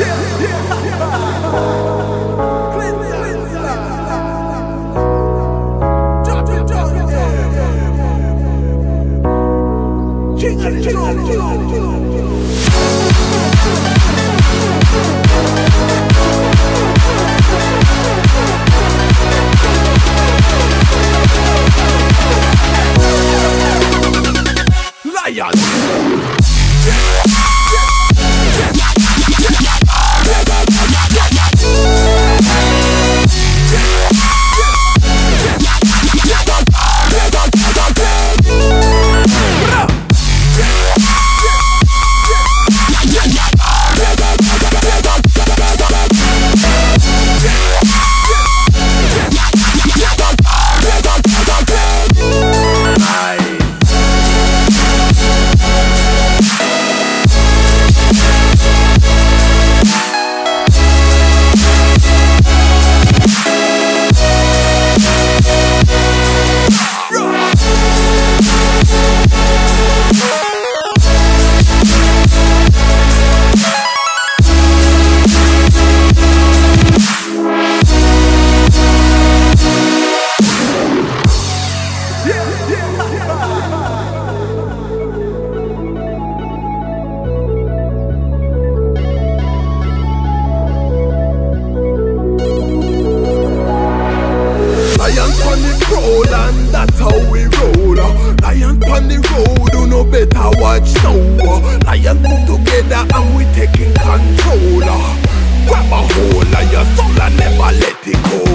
King Lion move together and we taking control. Grab a hold of your soul and never let it go.